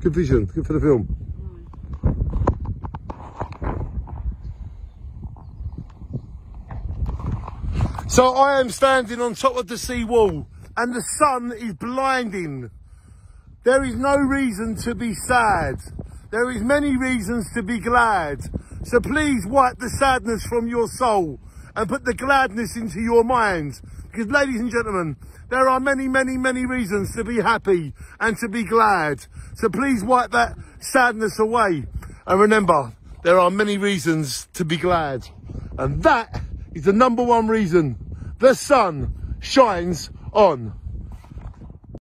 Good vision. Good for the film. So I am standing on top of the sea wall and the sun is blinding. There is no reason to be sad. There is many reasons to be glad. So please wipe the sadness from your soul and put the gladness into your mind. Because ladies and gentlemen, there are many, many, many reasons to be happy and to be glad. So please wipe that sadness away. And remember, there are many reasons to be glad. And that is the number one reason the sun shines on.